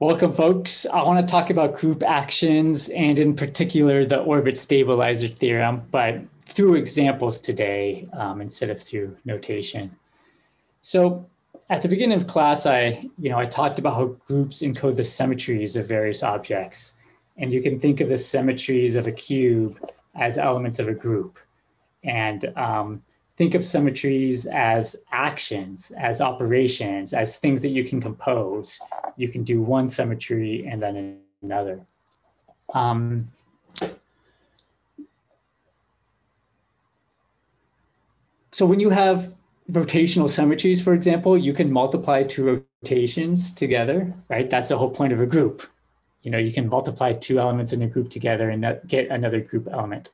Welcome, folks. I want to talk about group actions and, in particular, the orbit stabilizer theorem, but through examples today um, instead of through notation. So, at the beginning of class, I, you know, I talked about how groups encode the symmetries of various objects, and you can think of the symmetries of a cube as elements of a group, and um, think of symmetries as actions, as operations, as things that you can compose. You can do one symmetry and then another. Um, so when you have rotational symmetries, for example, you can multiply two rotations together, right? That's the whole point of a group. You know, you can multiply two elements in a group together and get another group element.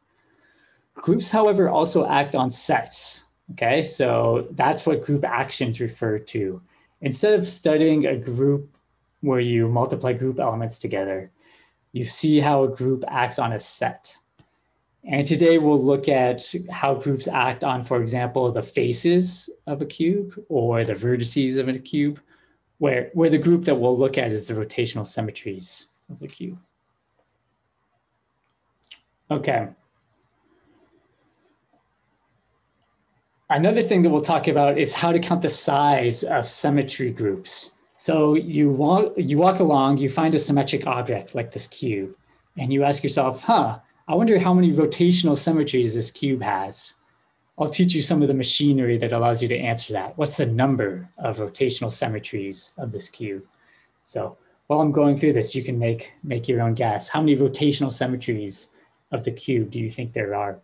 Groups, however, also act on sets. Okay, so that's what group actions refer to. Instead of studying a group where you multiply group elements together, you see how a group acts on a set. And today we'll look at how groups act on, for example, the faces of a cube or the vertices of a cube, where, where the group that we'll look at is the rotational symmetries of the cube. Okay. Another thing that we'll talk about is how to count the size of symmetry groups. So you walk, you walk along, you find a symmetric object like this cube, and you ask yourself, huh, I wonder how many rotational symmetries this cube has. I'll teach you some of the machinery that allows you to answer that. What's the number of rotational symmetries of this cube? So while I'm going through this, you can make, make your own guess. How many rotational symmetries of the cube do you think there are?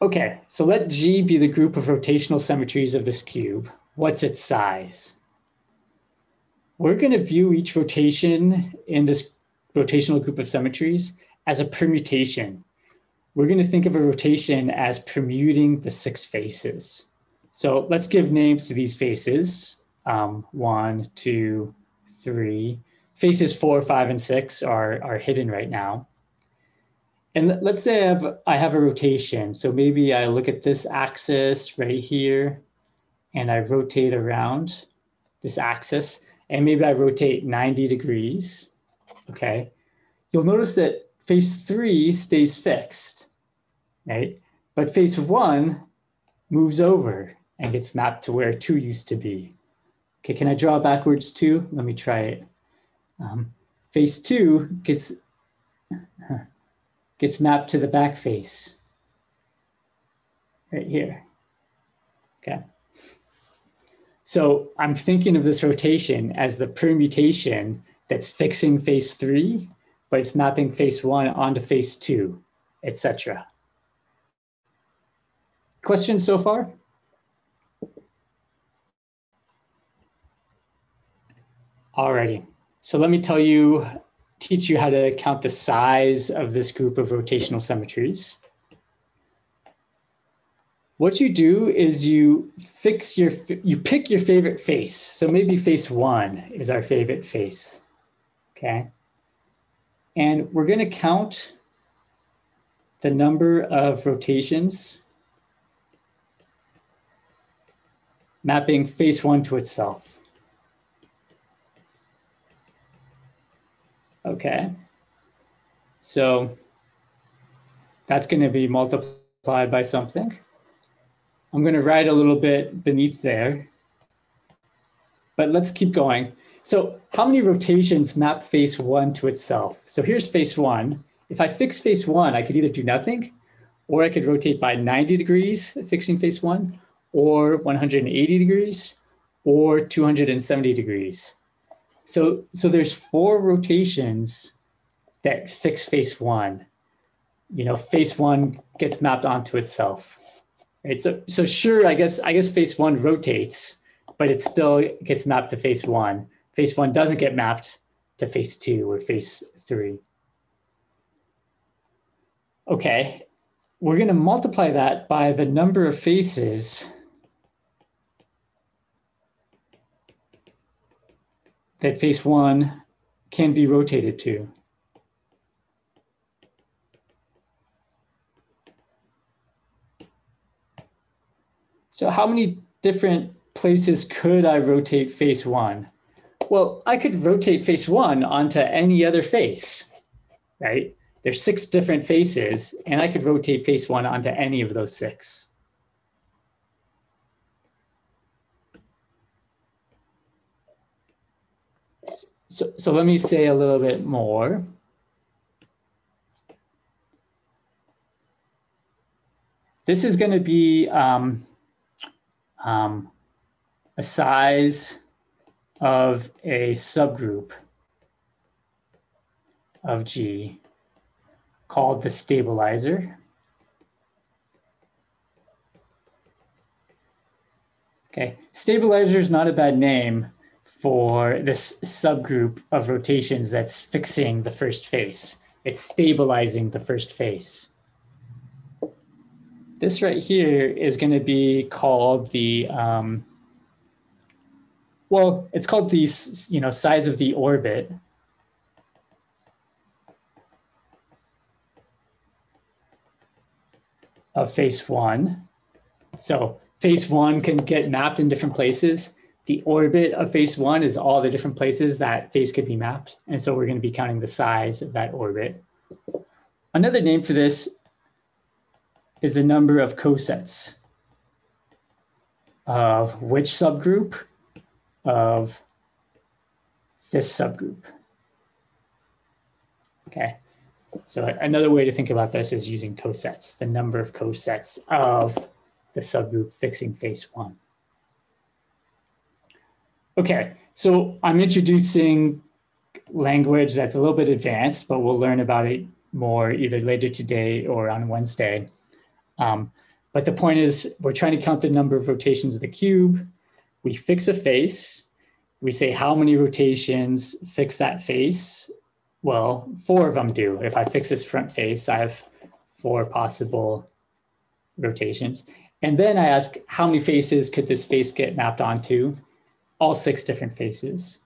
Okay, so let G be the group of rotational symmetries of this cube. What's its size? We're going to view each rotation in this rotational group of symmetries as a permutation. We're going to think of a rotation as permuting the six faces. So let's give names to these faces. Um, one, two, three. Faces four, five, and six are, are hidden right now. And let's say I have, I have a rotation. So maybe I look at this axis right here and I rotate around this axis and maybe I rotate 90 degrees. Okay. You'll notice that face three stays fixed, right? But face one moves over and gets mapped to where two used to be. Okay, can I draw backwards two? Let me try it. Um, face two gets gets mapped to the back face right here. Okay. So I'm thinking of this rotation as the permutation that's fixing face three, but it's mapping face one onto face two, etc. Questions so far? Alrighty. So let me tell you teach you how to count the size of this group of rotational symmetries. What you do is you fix your, you pick your favorite face. So maybe face one is our favorite face, okay? And we're gonna count the number of rotations mapping face one to itself. Okay. So that's going to be multiplied by something. I'm going to write a little bit beneath there. But let's keep going. So how many rotations map face one to itself? So here's face one. If I fix face one, I could either do nothing, or I could rotate by 90 degrees, fixing face one, or 180 degrees, or 270 degrees. So, so there's four rotations that fix face one. You know, face one gets mapped onto itself. Right. So, so sure, I guess I guess face one rotates, but it still gets mapped to face one. Face one doesn't get mapped to face two or face three. Okay, we're going to multiply that by the number of faces that face one can be rotated to. So how many different places could I rotate face one? Well, I could rotate face one onto any other face, right? There's six different faces, and I could rotate face one onto any of those six. So, so let me say a little bit more. This is going to be um, um, a size of a subgroup of G called the stabilizer. Okay, stabilizer is not a bad name for this subgroup of rotations that's fixing the first face. It's stabilizing the first face. This right here is going to be called the, um, well, it's called the you know, size of the orbit. of face one. So face one can get mapped in different places. The orbit of face one is all the different places that face could be mapped. And so we're going to be counting the size of that orbit. Another name for this is the number of cosets of which subgroup of this subgroup. Okay. So another way to think about this is using cosets, the number of cosets of the subgroup fixing face one. Okay, so I'm introducing language that's a little bit advanced, but we'll learn about it more either later today or on Wednesday. Um, but the point is we're trying to count the number of rotations of the cube. We fix a face. We say how many rotations fix that face well, four of them do. If I fix this front face, I have four possible rotations. And then I ask how many faces could this face get mapped onto? All six different faces.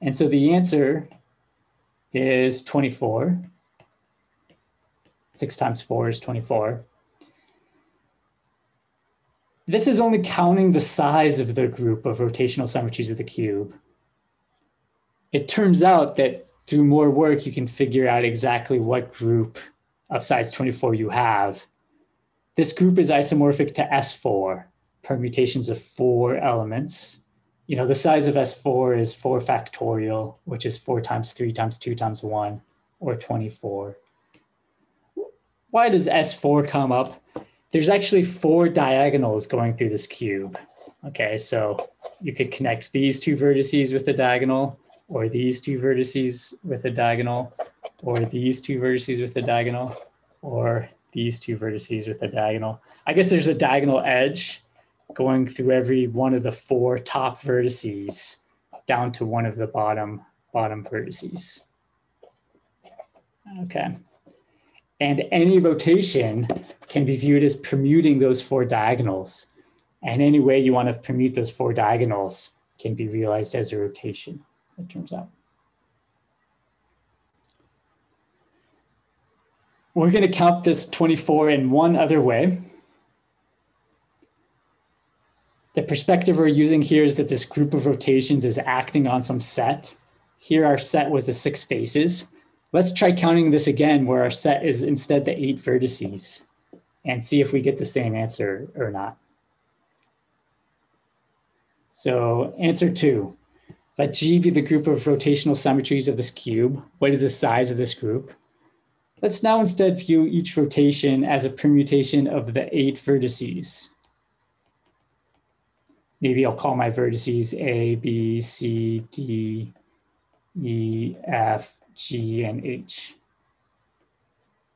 And so the answer is 24. Six times four is 24. This is only counting the size of the group of rotational symmetries of the cube. It turns out that through more work, you can figure out exactly what group of size 24 you have. This group is isomorphic to S4, permutations of four elements. You know, the size of S4 is 4 factorial, which is 4 times 3 times 2 times 1, or 24. Why does S4 come up? There's actually four diagonals going through this cube. Okay, so you could connect these two vertices with a diagonal, or these two vertices with a diagonal, or these two vertices with a diagonal, or these two vertices with a diagonal. I guess there's a diagonal edge going through every one of the four top vertices down to one of the bottom bottom vertices. Okay. And any rotation can be viewed as permuting those four diagonals. And any way you want to permute those four diagonals can be realized as a rotation it turns out. We're going to count this 24 in one other way. The perspective we're using here is that this group of rotations is acting on some set. Here our set was the six faces. Let's try counting this again where our set is instead the eight vertices and see if we get the same answer or not. So answer two, let G be the group of rotational symmetries of this cube. What is the size of this group? Let's now instead view each rotation as a permutation of the eight vertices. Maybe I'll call my vertices A, B, C, D, E, F, G, and H.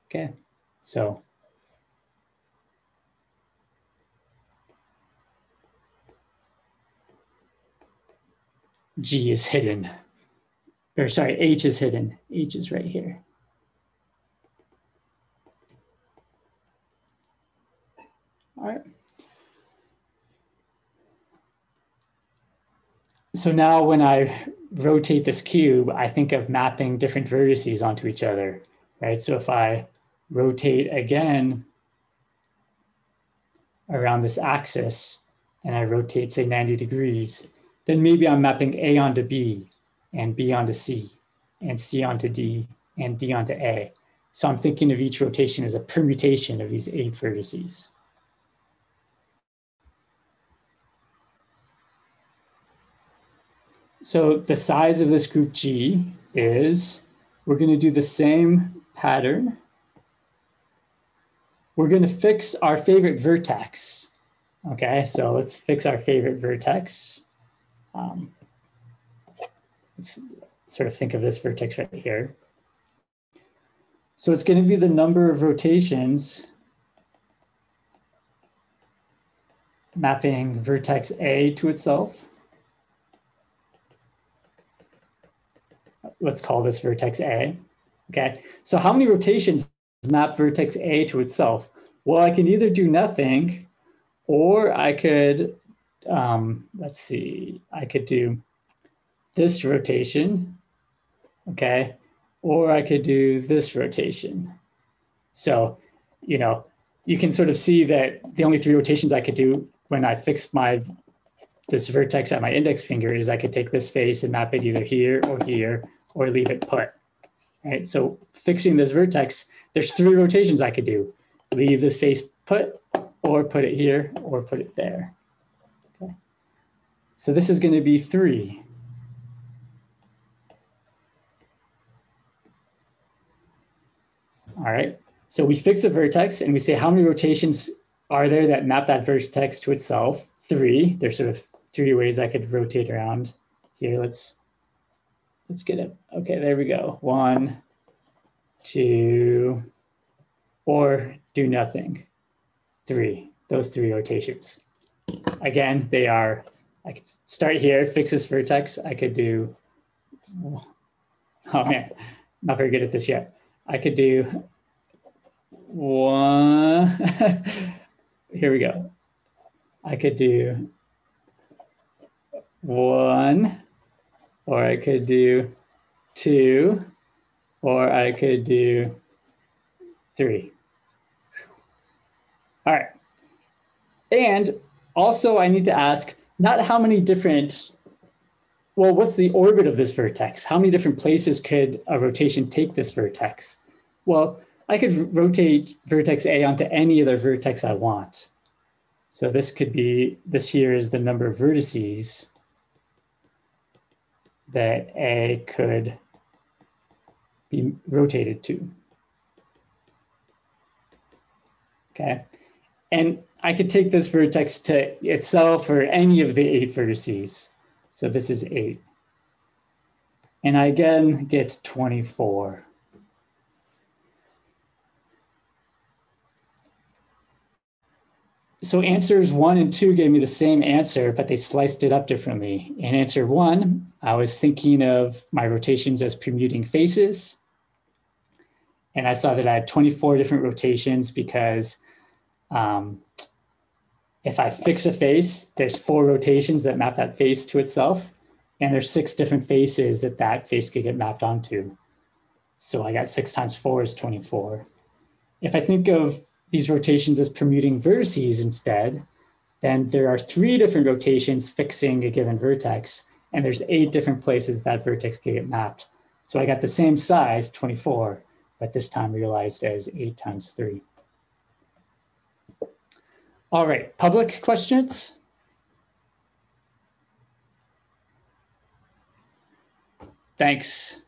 Okay, so G is hidden. Or sorry, H is hidden. H is right here. All right. So now when I rotate this cube, I think of mapping different vertices onto each other, right? So if I rotate again around this axis, and I rotate, say, 90 degrees, then maybe I'm mapping A onto B and B onto C and C onto D and D onto A. So I'm thinking of each rotation as a permutation of these eight vertices. So the size of this group G is, we're going to do the same pattern. We're going to fix our favorite vertex. Okay, so let's fix our favorite vertex. Um, let's sort of think of this vertex right here. So it's going to be the number of rotations mapping vertex A to itself. Let's call this vertex A. Okay, so how many rotations map vertex A to itself? Well, I can either do nothing or I could, um, let's see, I could do this rotation, okay? Or I could do this rotation. So, you know, you can sort of see that the only three rotations I could do when I fix my this vertex at my index finger is I could take this face and map it either here or here or leave it put. Right. So fixing this vertex, there's three rotations I could do. Leave this face put or put it here or put it there. Okay. So this is going to be three. All right. So we fix a vertex and we say how many rotations are there that map that vertex to itself? Three. There's sort of three ways I could rotate around here. Let's let's get it. Okay, there we go. One, two, or do nothing. Three. Those three rotations. Again, they are. I could start here, fix this vertex. I could do. Oh man, not very good at this yet. I could do one. Here we go. I could do one, or I could do two, or I could do three. All right. And also I need to ask not how many different, well, what's the orbit of this vertex? How many different places could a rotation take this vertex? Well, I could rotate vertex A onto any other vertex I want. So this could be, this here is the number of vertices that A could be rotated to. Okay, and I could take this vertex to itself or any of the eight vertices. So this is eight. And I again get 24. So answers one and two gave me the same answer, but they sliced it up differently. In answer one, I was thinking of my rotations as permuting faces. And I saw that I had 24 different rotations because um, if I fix a face, there's four rotations that map that face to itself. And there's six different faces that that face could get mapped onto. So I got six times four is 24. If I think of these rotations as permuting vertices instead, then there are three different rotations fixing a given vertex, and there's eight different places that vertex can get mapped. So I got the same size, 24, but this time realized as eight times three. All right, public questions? Thanks.